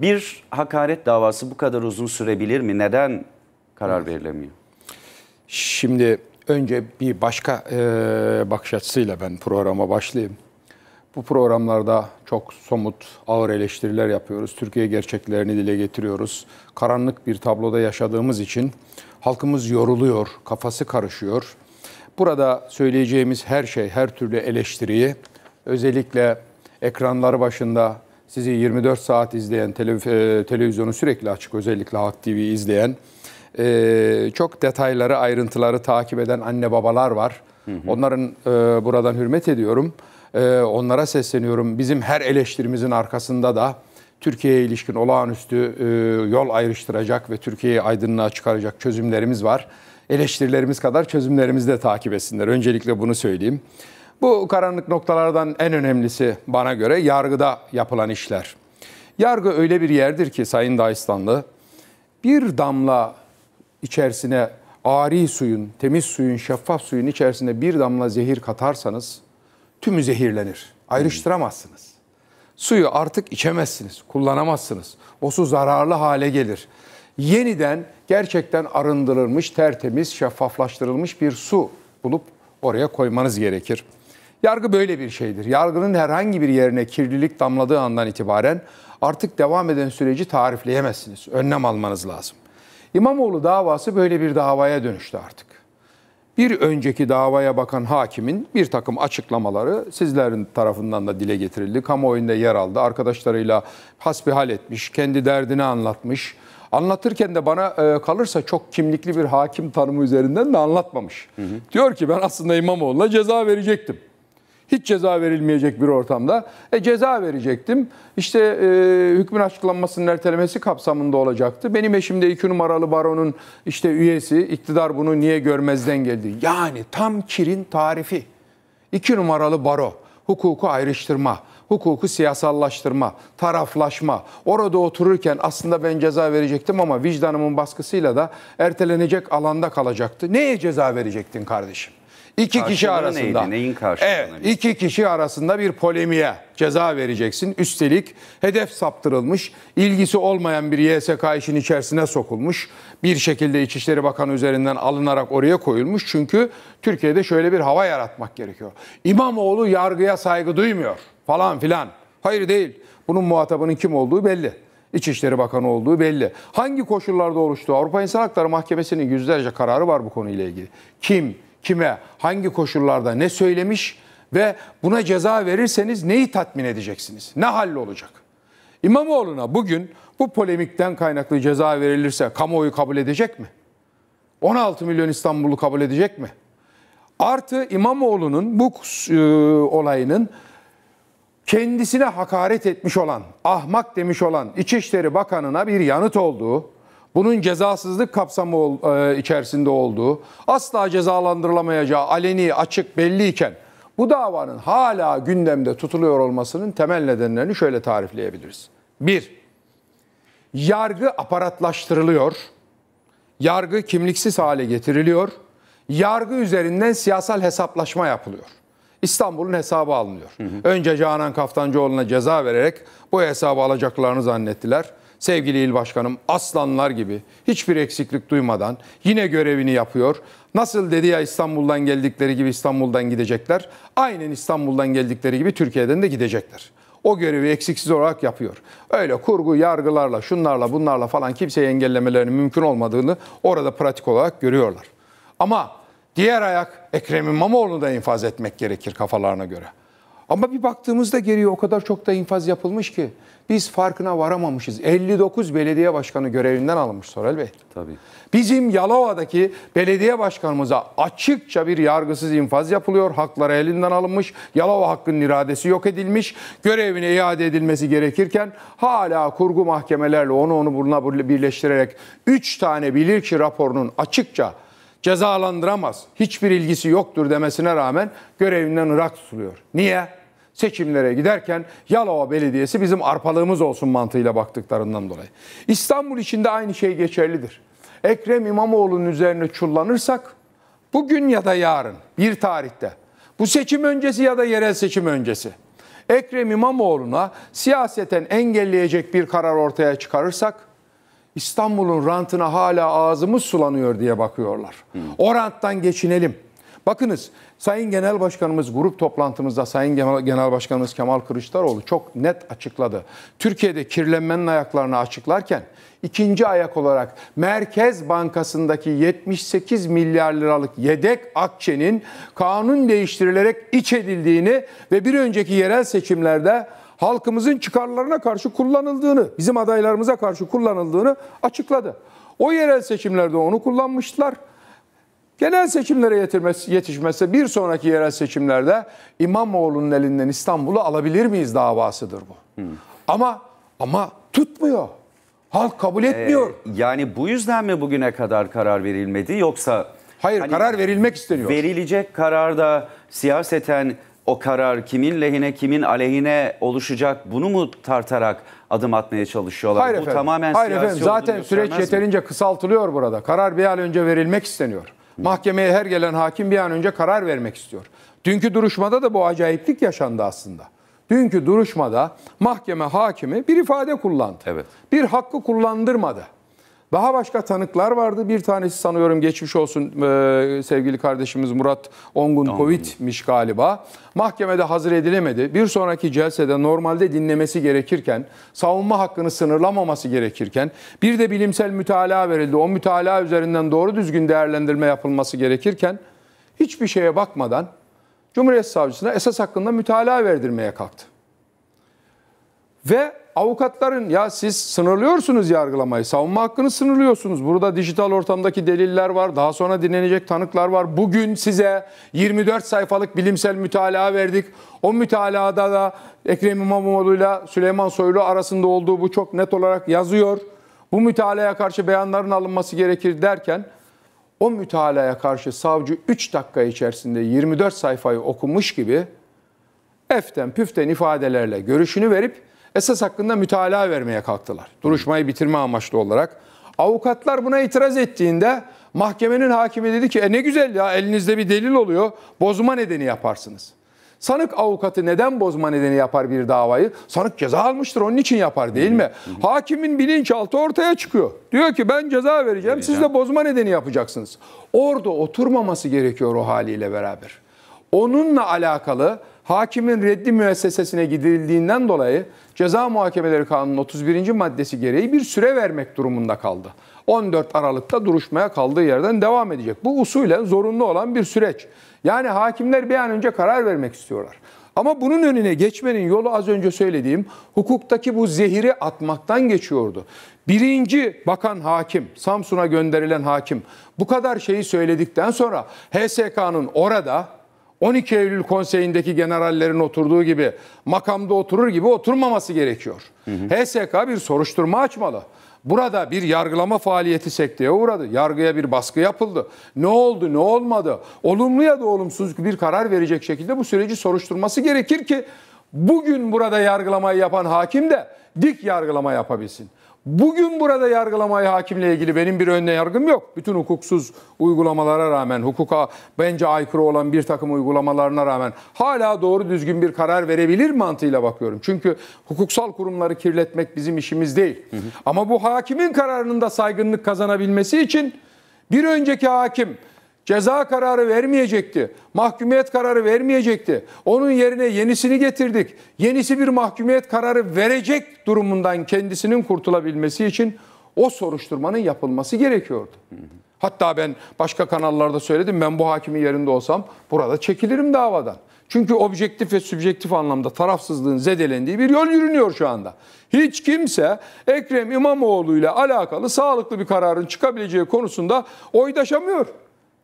Bir hakaret davası bu kadar uzun sürebilir mi? Neden karar verilemiyor? Şimdi önce bir başka e, bakış açısıyla ben programa başlayayım. Bu programlarda çok somut, ağır eleştiriler yapıyoruz. Türkiye gerçeklerini dile getiriyoruz. Karanlık bir tabloda yaşadığımız için halkımız yoruluyor, kafası karışıyor. Burada söyleyeceğimiz her şey, her türlü eleştiriyi özellikle ekranları başında sizi 24 saat izleyen, telev- televizyonu sürekli açık özellikle Halk TV izleyen, e, çok detayları, ayrıntıları takip eden anne babalar var. Onların e, buradan hürmet ediyorum. E, onlara sesleniyorum. Bizim her eleştirimizin arkasında da Türkiye'ye ilişkin olağanüstü e, yol ayrıştıracak ve Türkiye'yi aydınlığa çıkaracak çözümlerimiz var. Eleştirilerimiz kadar çözümlerimizi de takip etsinler. Öncelikle bunu söyleyeyim. Bu karanlık noktalardan en önemlisi bana göre yargıda yapılan işler. Yargı öyle bir yerdir ki Sayın Dağistanlı, bir damla içerisine ari suyun, temiz suyun, şeffaf suyun içerisine bir damla zehir katarsanız tümü zehirlenir. Ayrıştıramazsınız. Suyu artık içemezsiniz, kullanamazsınız. O su zararlı hale gelir. Yeniden gerçekten arındırılmış, tertemiz, şeffaflaştırılmış bir su bulup oraya koymanız gerekir. Yargı böyle bir şeydir. Yargının herhangi bir yerine kirlilik damladığı andan itibaren artık devam eden süreci tarifleyemezsiniz. Önlem almanız lazım. İmamoğlu davası böyle bir davaya dönüştü artık. Bir önceki davaya bakan hakimin bir takım açıklamaları sizlerin tarafından da dile getirildi. Kamuoyunda yer aldı. Arkadaşlarıyla hasbihal etmiş, kendi derdini anlatmış. Anlatırken de bana e, kalırsa çok kimlikli bir hakim tanımı üzerinden de anlatmamış. Diyor ki ben aslında İmamoğlu'na ceza verecektim. Hiç ceza verilmeyecek bir ortamda. E, ceza verecektim. İşte e, hükmün açıklanmasının ertelemesi kapsamında olacaktı. Benim eşim de iki numaralı baronun işte üyesi. İktidar bunu niye görmezden geldi? Yani tam kirin tarifi. İki numaralı baro, hukuku ayrıştırma, hukuku siyasallaştırma, taraflaşma. Orada otururken aslında ben ceza verecektim ama vicdanımın baskısıyla da ertelenecek alanda kalacaktı. Neye ceza verecektin kardeşim? İki kişi Karşılığı arasında. neydi? Neyin Evet, iki kişi arasında bir polemiğe ceza vereceksin. Üstelik hedef saptırılmış, ilgisi olmayan bir YSK işin içerisine sokulmuş. Bir şekilde İçişleri Bakanı üzerinden alınarak oraya koyulmuş. Çünkü Türkiye'de şöyle bir hava yaratmak gerekiyor. İmamoğlu yargıya saygı duymuyor falan filan. Hayır değil. Bunun muhatabının kim olduğu belli. İçişleri Bakanı olduğu belli. Hangi koşullarda oluştu? Avrupa İnsan Hakları Mahkemesi'nin yüzlerce kararı var bu konuyla ilgili. Kim, kime, hangi koşullarda ne söylemiş ve buna ceza verirseniz neyi tatmin edeceksiniz? Ne hallolacak? İmamoğlu'na bugün bu polemikten kaynaklı ceza verilirse kamuoyu kabul edecek mi? 16 milyon İstanbul'u kabul edecek mi? Artı İmamoğlu'nun bu e, olayının kendisine hakaret etmiş olan, ahmak demiş olan İçişleri Bakanı'na bir yanıt olduğu, bunun cezasızlık kapsamı e, içerisinde olduğu, asla cezalandırılamayacağı aleni, açık, belliyken bu davanın hala gündemde tutuluyor olmasının temel nedenlerini şöyle tarifleyebiliriz. Bir, yargı aparatlaştırılıyor, yargı kimliksiz hale getiriliyor, yargı üzerinden siyasal hesaplaşma yapılıyor. İstanbul'un hesabı alınıyor. Önce Canan Kaftancıoğlu'na ceza vererek bu hesabı alacaklarını zannettiler. Sevgili il başkanım aslanlar gibi hiçbir eksiklik duymadan yine görevini yapıyor. Nasıl dedi ya İstanbul'dan geldikleri gibi İstanbul'dan gidecekler. Aynen İstanbul'dan geldikleri gibi Türkiye'den de gidecekler. O görevi eksiksiz olarak yapıyor. Öyle kurgu yargılarla, şunlarla, bunlarla falan kimseyi engellemelerinin mümkün olmadığını orada pratik olarak görüyorlar. Ama diğer ayak Ekrem İmamoğlu'nu da infaz etmek gerekir kafalarına göre. Ama bir baktığımızda geriye o kadar çok da infaz yapılmış ki biz farkına varamamışız. 59 belediye başkanı görevinden alınmış Sorel Bey. Tabii. Bizim Yalova'daki belediye başkanımıza açıkça bir yargısız infaz yapılıyor. Hakları elinden alınmış. Yalova hakkının iradesi yok edilmiş. Görevine iade edilmesi gerekirken hala kurgu mahkemelerle onu onu buna birleştirerek 3 tane bilirkişi raporunun açıkça cezalandıramaz, hiçbir ilgisi yoktur demesine rağmen görevinden ırak tutuluyor. Niye? Seçimlere giderken Yalova Belediyesi bizim arpalığımız olsun mantığıyla baktıklarından dolayı. İstanbul için de aynı şey geçerlidir. Ekrem İmamoğlu'nun üzerine çullanırsak bugün ya da yarın bir tarihte bu seçim öncesi ya da yerel seçim öncesi Ekrem İmamoğlu'na siyaseten engelleyecek bir karar ortaya çıkarırsak İstanbul'un rantına hala ağzımız sulanıyor diye bakıyorlar. O ranttan geçinelim. Bakınız Sayın Genel Başkanımız grup toplantımızda Sayın Genel Başkanımız Kemal Kılıçdaroğlu çok net açıkladı. Türkiye'de kirlenmenin ayaklarını açıklarken ikinci ayak olarak Merkez Bankası'ndaki 78 milyar liralık yedek akçenin kanun değiştirilerek iç edildiğini ve bir önceki yerel seçimlerde halkımızın çıkarlarına karşı kullanıldığını, bizim adaylarımıza karşı kullanıldığını açıkladı. O yerel seçimlerde onu kullanmışlar. Genel seçimlere yetişmezse bir sonraki yerel seçimlerde İmamoğlu'nun elinden İstanbul'u alabilir miyiz davasıdır bu. Ama ama tutmuyor. Halk kabul etmiyor. Ee, yani bu yüzden mi bugüne kadar karar verilmedi yoksa Hayır hani karar verilmek isteniyor. verilecek kararda siyaseten o karar kimin lehine kimin aleyhine oluşacak bunu mu tartarak adım atmaya çalışıyorlar? Hayır bu efendim. tamamen Hayır siyasi efendim. Zaten süreç mi? yeterince kısaltılıyor burada. Karar bir an önce verilmek isteniyor. Mahkemeye her gelen hakim bir an önce karar vermek istiyor. Dünkü duruşmada da bu acayiplik yaşandı aslında. Dünkü duruşmada mahkeme hakimi bir ifade kullandı. Evet. Bir hakkı kullandırmadı. Daha başka tanıklar vardı. Bir tanesi sanıyorum geçmiş olsun e, sevgili kardeşimiz Murat Ongun Kovit'miş galiba. Mahkemede hazır edilemedi. Bir sonraki celsede normalde dinlemesi gerekirken, savunma hakkını sınırlamaması gerekirken, bir de bilimsel mütalaa verildi. O mütalaa üzerinden doğru düzgün değerlendirme yapılması gerekirken hiçbir şeye bakmadan Cumhuriyet Savcısına esas hakkında mütalaa verdirmeye kalktı. Ve avukatların ya siz sınırlıyorsunuz yargılamayı, savunma hakkını sınırlıyorsunuz. Burada dijital ortamdaki deliller var, daha sonra dinlenecek tanıklar var. Bugün size 24 sayfalık bilimsel mütalaa verdik. O mütalaada da Ekrem İmamoğlu ile Süleyman Soylu arasında olduğu bu çok net olarak yazıyor. Bu mütalaya karşı beyanların alınması gerekir derken o mütalaya karşı savcı 3 dakika içerisinde 24 sayfayı okumuş gibi eften püften ifadelerle görüşünü verip esas hakkında mütalaa vermeye kalktılar. Duruşmayı bitirme amaçlı olarak. Avukatlar buna itiraz ettiğinde mahkemenin hakimi dedi ki e ne güzel ya elinizde bir delil oluyor bozma nedeni yaparsınız. Sanık avukatı neden bozma nedeni yapar bir davayı? Sanık ceza almıştır onun için yapar değil mi? Hakimin bilinçaltı ortaya çıkıyor. Diyor ki ben ceza vereceğim siz de bozma nedeni yapacaksınız. Orada oturmaması gerekiyor o haliyle beraber. Onunla alakalı hakimin reddi müessesesine gidildiğinden dolayı Ceza Muhakemeleri Kanunu'nun 31. maddesi gereği bir süre vermek durumunda kaldı. 14 Aralık'ta duruşmaya kaldığı yerden devam edecek. Bu usulen zorunlu olan bir süreç. Yani hakimler bir an önce karar vermek istiyorlar. Ama bunun önüne geçmenin yolu az önce söylediğim hukuktaki bu zehiri atmaktan geçiyordu. Birinci bakan hakim, Samsun'a gönderilen hakim bu kadar şeyi söyledikten sonra HSK'nın orada 12 Eylül konseyindeki generallerin oturduğu gibi makamda oturur gibi oturmaması gerekiyor. HSK bir soruşturma açmalı. Burada bir yargılama faaliyeti sekteye uğradı. Yargıya bir baskı yapıldı. Ne oldu, ne olmadı? Olumlu ya da olumsuz bir karar verecek şekilde bu süreci soruşturması gerekir ki bugün burada yargılamayı yapan hakim de dik yargılama yapabilsin. Bugün burada yargılamayı hakimle ilgili benim bir önüne yargım yok. Bütün hukuksuz uygulamalara rağmen, hukuka bence aykırı olan bir takım uygulamalarına rağmen hala doğru düzgün bir karar verebilir mantığıyla bakıyorum. Çünkü hukuksal kurumları kirletmek bizim işimiz değil. Ama bu hakimin kararının da saygınlık kazanabilmesi için bir önceki hakim ceza kararı vermeyecekti. Mahkumiyet kararı vermeyecekti. Onun yerine yenisini getirdik. Yenisi bir mahkumiyet kararı verecek durumundan kendisinin kurtulabilmesi için o soruşturmanın yapılması gerekiyordu. Hatta ben başka kanallarda söyledim. Ben bu hakimin yerinde olsam burada çekilirim davadan. Çünkü objektif ve sübjektif anlamda tarafsızlığın zedelendiği bir yol yürünüyor şu anda. Hiç kimse Ekrem İmamoğlu ile alakalı sağlıklı bir kararın çıkabileceği konusunda oydaşamıyor.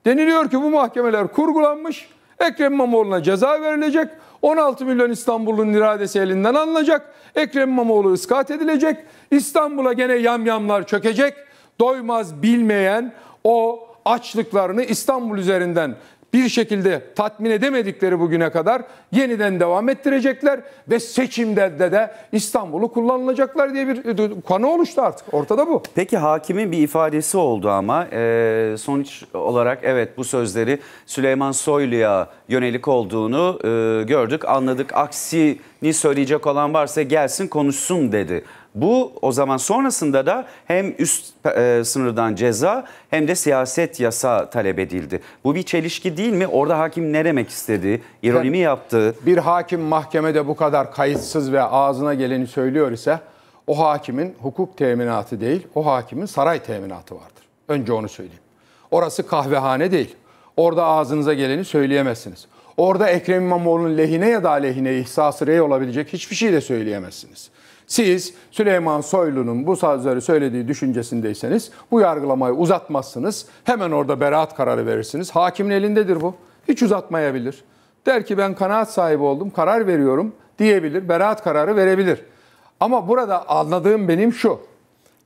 Deniliyor ki bu mahkemeler kurgulanmış. Ekrem İmamoğlu'na ceza verilecek. 16 milyon İstanbul'un iradesi elinden alınacak. Ekrem İmamoğlu ıskat edilecek. İstanbul'a gene yamyamlar çökecek. Doymaz bilmeyen o açlıklarını İstanbul üzerinden bir şekilde tatmin edemedikleri bugüne kadar yeniden devam ettirecekler ve seçimde de, de İstanbul'u kullanılacaklar diye bir konu oluştu artık. Ortada bu. Peki hakimin bir ifadesi oldu ama e, sonuç olarak evet bu sözleri Süleyman Soylu'ya yönelik olduğunu e, gördük, anladık. Aksini söyleyecek olan varsa gelsin konuşsun dedi. Bu o zaman sonrasında da hem üst e, sınırdan ceza hem de siyaset yasa talep edildi. Bu bir çelişki değil mi? Orada hakim ne demek istedi? İroni mi yaptı? Bir hakim mahkemede bu kadar kayıtsız ve ağzına geleni söylüyor ise o hakimin hukuk teminatı değil, o hakimin saray teminatı vardır. Önce onu söyleyeyim. Orası kahvehane değil. Orada ağzınıza geleni söyleyemezsiniz. Orada Ekrem İmamoğlu'nun lehine ya da aleyhine ihsası rey olabilecek hiçbir şey de söyleyemezsiniz. Siz Süleyman Soylu'nun bu sözleri söylediği düşüncesindeyseniz bu yargılamayı uzatmazsınız. Hemen orada beraat kararı verirsiniz. Hakimin elindedir bu. Hiç uzatmayabilir. Der ki ben kanaat sahibi oldum, karar veriyorum diyebilir. Beraat kararı verebilir. Ama burada anladığım benim şu.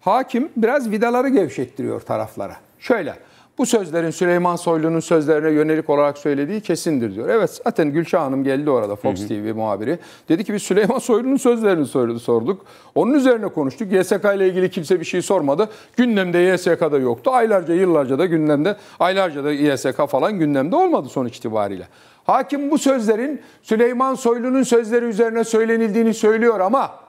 Hakim biraz vidaları gevşettiriyor taraflara. Şöyle. Bu sözlerin Süleyman Soylu'nun sözlerine yönelik olarak söylediği kesindir diyor. Evet zaten Gülşah Hanım geldi orada Fox hı hı. TV muhabiri. Dedi ki biz Süleyman Soylu'nun sözlerini sordu, sorduk. Onun üzerine konuştuk. YSK ile ilgili kimse bir şey sormadı. Gündemde YSK'da yoktu. Aylarca yıllarca da gündemde aylarca da YSK falan gündemde olmadı sonuç itibariyle. Hakim bu sözlerin Süleyman Soylu'nun sözleri üzerine söylenildiğini söylüyor ama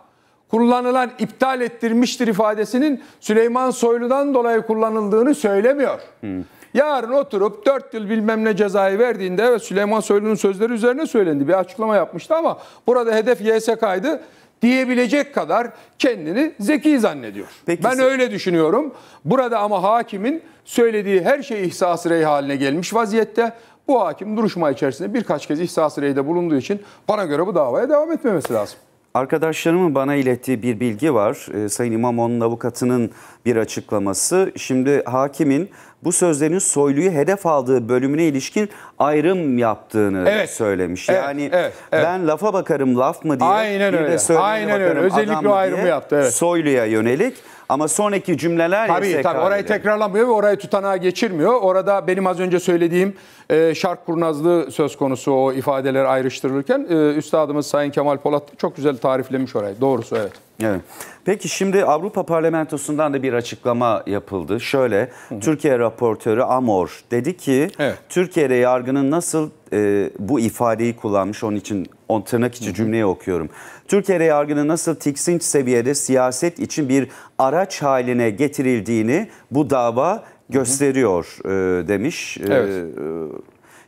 kullanılan iptal ettirmiştir ifadesinin Süleyman Soylu'dan dolayı kullanıldığını söylemiyor. Hmm. Yarın oturup 4 yıl bilmem ne cezayı verdiğinde evet Süleyman Soylu'nun sözleri üzerine söylendi. Bir açıklama yapmıştı ama burada hedef YSK'ydı diyebilecek kadar kendini zeki zannediyor. Peki, ben öyle düşünüyorum. Burada ama hakimin söylediği her şey ihsas rey haline gelmiş vaziyette. Bu hakim duruşma içerisinde birkaç kez ihsas reyde bulunduğu için bana göre bu davaya devam etmemesi lazım. Arkadaşlarımın bana ilettiği bir bilgi var. Ee, Sayın İmamoğlu'nun avukatının bir açıklaması. Şimdi hakimin bu sözlerin Soylu'yu hedef aldığı bölümüne ilişkin ayrım yaptığını evet. söylemiş. Evet, yani evet, evet. ben lafa bakarım laf mı diye Aynen bir öyle. de Aynen öyle. Özellikle o ayrımı yaptı. Evet. Soylu'ya yönelik. Ama sonraki cümleler tabii, YSK tabii orayı tekrarlamıyor ve orayı tutanağa geçirmiyor. Orada benim az önce söylediğim e, şark kurnazlığı söz konusu o ifadeler ayrıştırılırken e, üstadımız Sayın Kemal Polat çok güzel tariflemiş orayı. Doğrusu evet. Evet. Peki şimdi Avrupa Parlamentosu'ndan da bir açıklama yapıldı. Şöyle, hı hı. Türkiye raportörü Amor dedi ki evet. Türkiye'de yargının nasıl e, bu ifadeyi kullanmış onun için on tırnak içi cümleyi okuyorum. Türkiye'de yargının nasıl tiksinç seviyede siyaset için bir araç haline getirildiğini bu dava gösteriyor e, demiş. E, evet. E,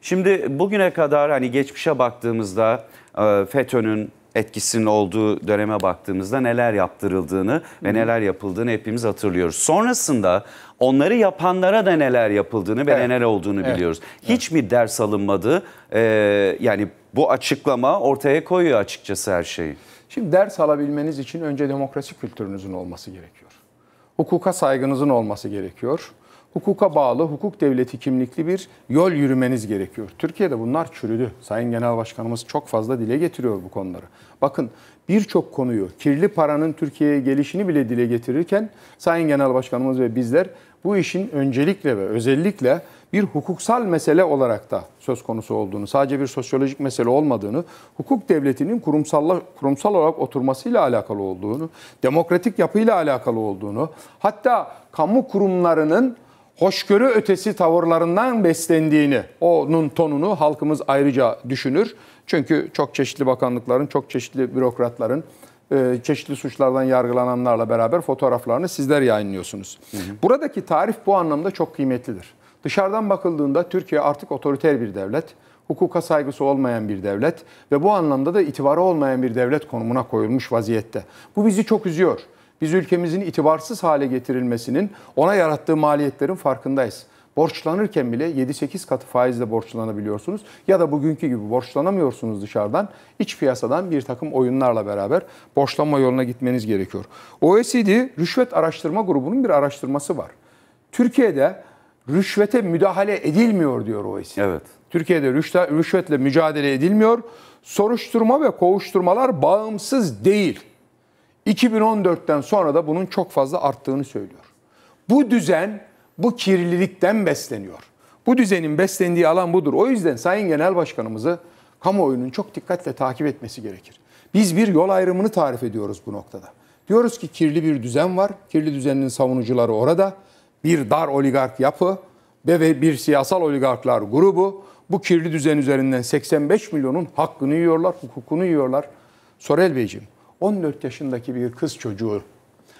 şimdi bugüne kadar hani geçmişe baktığımızda e, FETÖ'nün etkisinin olduğu döneme baktığımızda neler yaptırıldığını ve neler yapıldığını hepimiz hatırlıyoruz. Sonrasında onları yapanlara da neler yapıldığını ve evet. neler olduğunu evet. biliyoruz. Hiç evet. mi ders alınmadı? Ee, yani bu açıklama ortaya koyuyor açıkçası her şeyi. Şimdi ders alabilmeniz için önce demokrasi kültürünüzün olması gerekiyor. Hukuka saygınızın olması gerekiyor hukuka bağlı, hukuk devleti kimlikli bir yol yürümeniz gerekiyor. Türkiye'de bunlar çürüdü. Sayın Genel Başkanımız çok fazla dile getiriyor bu konuları. Bakın birçok konuyu, kirli paranın Türkiye'ye gelişini bile dile getirirken Sayın Genel Başkanımız ve bizler bu işin öncelikle ve özellikle bir hukuksal mesele olarak da söz konusu olduğunu, sadece bir sosyolojik mesele olmadığını, hukuk devletinin kurumsal kurumsal olarak oturmasıyla alakalı olduğunu, demokratik yapıyla alakalı olduğunu, hatta kamu kurumlarının hoşgörü ötesi tavırlarından beslendiğini, onun tonunu halkımız ayrıca düşünür. Çünkü çok çeşitli bakanlıkların, çok çeşitli bürokratların, e, çeşitli suçlardan yargılananlarla beraber fotoğraflarını sizler yayınlıyorsunuz. Hı hı. Buradaki tarif bu anlamda çok kıymetlidir. Dışarıdan bakıldığında Türkiye artık otoriter bir devlet, hukuka saygısı olmayan bir devlet ve bu anlamda da itibarı olmayan bir devlet konumuna koyulmuş vaziyette. Bu bizi çok üzüyor biz ülkemizin itibarsız hale getirilmesinin ona yarattığı maliyetlerin farkındayız. Borçlanırken bile 7-8 katı faizle borçlanabiliyorsunuz ya da bugünkü gibi borçlanamıyorsunuz dışarıdan. iç piyasadan bir takım oyunlarla beraber borçlanma yoluna gitmeniz gerekiyor. OECD Rüşvet Araştırma Grubu'nun bir araştırması var. Türkiye'de rüşvete müdahale edilmiyor diyor OECD. Evet. Türkiye'de rüşvetle mücadele edilmiyor. Soruşturma ve kovuşturmalar bağımsız değil. 2014'ten sonra da bunun çok fazla arttığını söylüyor. Bu düzen bu kirlilikten besleniyor. Bu düzenin beslendiği alan budur. O yüzden Sayın Genel Başkanımızı kamuoyunun çok dikkatle takip etmesi gerekir. Biz bir yol ayrımını tarif ediyoruz bu noktada. Diyoruz ki kirli bir düzen var. Kirli düzenin savunucuları orada. Bir dar oligark yapı ve bir siyasal oligarklar grubu bu kirli düzen üzerinden 85 milyonun hakkını yiyorlar, hukukunu yiyorlar. Sorel Beyciğim, 14 yaşındaki bir kız çocuğu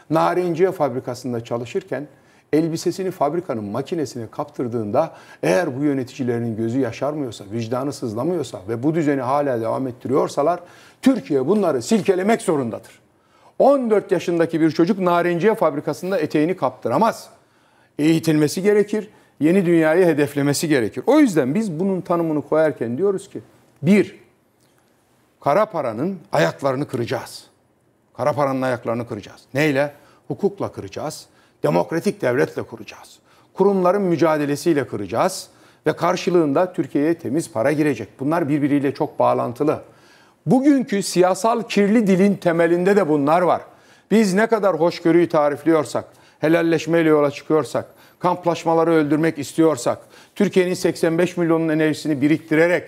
narenciye fabrikasında çalışırken elbisesini fabrikanın makinesine kaptırdığında eğer bu yöneticilerin gözü yaşarmıyorsa, vicdanı sızlamıyorsa ve bu düzeni hala devam ettiriyorsalar Türkiye bunları silkelemek zorundadır. 14 yaşındaki bir çocuk narenciye fabrikasında eteğini kaptıramaz. Eğitilmesi gerekir, yeni dünyayı hedeflemesi gerekir. O yüzden biz bunun tanımını koyarken diyoruz ki bir, kara paranın ayaklarını kıracağız. Kara paranın ayaklarını kıracağız. Neyle? Hukukla kıracağız. Demokratik devletle kuracağız. Kurumların mücadelesiyle kıracağız ve karşılığında Türkiye'ye temiz para girecek. Bunlar birbiriyle çok bağlantılı. Bugünkü siyasal kirli dilin temelinde de bunlar var. Biz ne kadar hoşgörüyü tarifliyorsak, helalleşmeyle yola çıkıyorsak, kamplaşmaları öldürmek istiyorsak, Türkiye'nin 85 milyonun enerjisini biriktirerek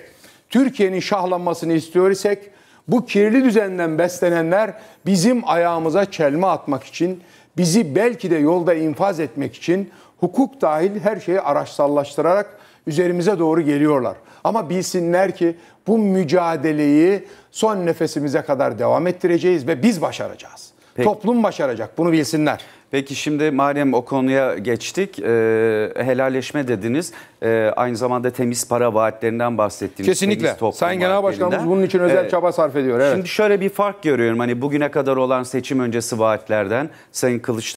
Türkiye'nin şahlanmasını istiyor isek bu kirli düzenden beslenenler bizim ayağımıza çelme atmak için, bizi belki de yolda infaz etmek için hukuk dahil her şeyi araçsallaştırarak üzerimize doğru geliyorlar. Ama bilsinler ki bu mücadeleyi son nefesimize kadar devam ettireceğiz ve biz başaracağız. Peki. Toplum başaracak bunu bilsinler. Peki şimdi madem o konuya geçtik, e, helalleşme dediniz. E, aynı zamanda temiz para vaatlerinden bahsettiniz. Kesinlikle. Sayın Genel Başkanımız bunun için özel evet. çaba sarf ediyor. Evet. Şimdi şöyle bir fark görüyorum. Hani bugüne kadar olan seçim öncesi vaatlerden Sayın Kılıçdaroğlu